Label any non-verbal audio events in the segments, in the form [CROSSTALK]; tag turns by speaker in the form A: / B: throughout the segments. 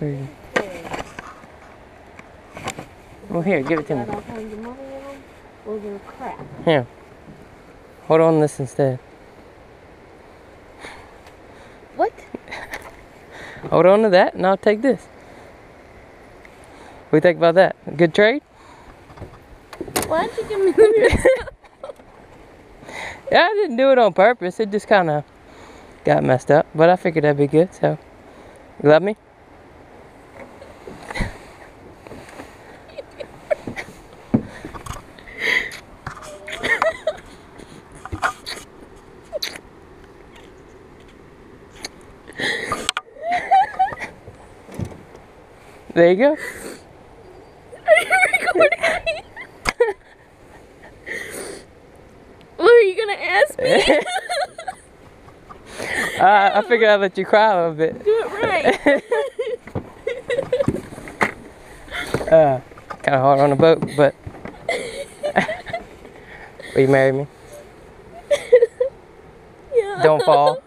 A: crazy. Well, here, give it to me.
B: Got all kinds of money in them. Those are crap.
A: Here. Hold on this instead.
B: What? [LAUGHS]
A: Hold on to that, and I'll take this. What do you think about that? Good trade?
B: Why'd you give me the
A: Yeah, [LAUGHS] I didn't do it on purpose. It just kind of got messed up. But I figured that'd be good, so. You love me? There you go.
B: Are you recording me? what are you gonna ask me? [LAUGHS]
A: Uh, I figured I'd let you cry a little bit.
B: Do it right. [LAUGHS]
A: Uh, kind of hard on the boat, but. [LAUGHS] Will you marry me?
B: yeah.
A: Don't fall.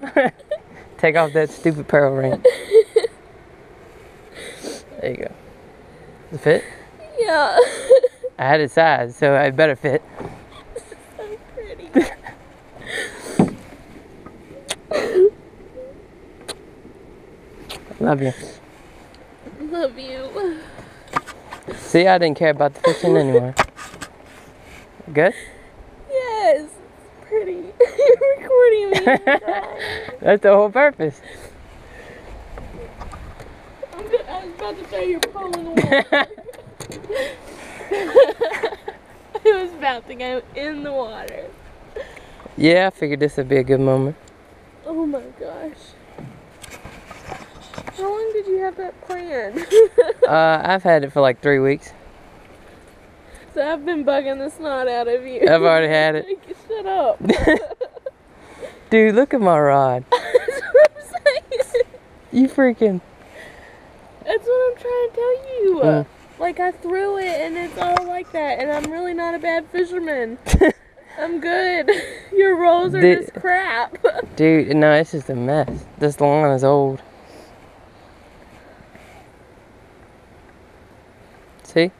A: Take off that stupid pearl ring. There you go. Does it fit?
B: Yeah. [LAUGHS]
A: I had it size, so it better fit.
B: so [LAUGHS] pretty.
A: Love you.
B: Love you.
A: See, I didn't care about the fishing anymore. Good?
B: Yes. It's pretty. [LAUGHS] You're recording me.
A: That's the whole purpose.
B: I'm go- I was about to throw your pole in the water. [LAUGHS] I was about to go in the water.
A: yeah, I figured this would be a good moment.
B: Oh my gosh. How long did you have that planned? [LAUGHS]
A: Uh, I've had it for like three weeks.
B: so I've been bugging the snot out of you.
A: I've already had it. [LAUGHS]
B: Like, Shut up.
A: Dude, look at my rod.
B: That's what I'm saying.
A: You freaking.
B: That's what I'm trying to tell you.
A: Mm.
B: Like I threw it and it's all like that, and I'm really not a bad fisherman. [LAUGHS] I'm good. [LAUGHS] Your rolls are
A: Did-
B: just crap. [LAUGHS]
A: Dude, no, it's just a mess. This line is old. See?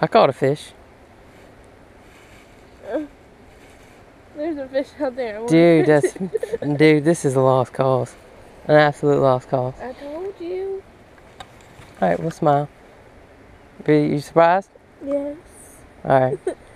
A: I caught a fish.
B: There's a fish out there.
A: Dude, that's. Dude, this is a lost cause. An absolute lost cause.
B: You.
A: Alright, we'll smile. Be you surprised?
B: Yes.
A: Alright. [LAUGHS]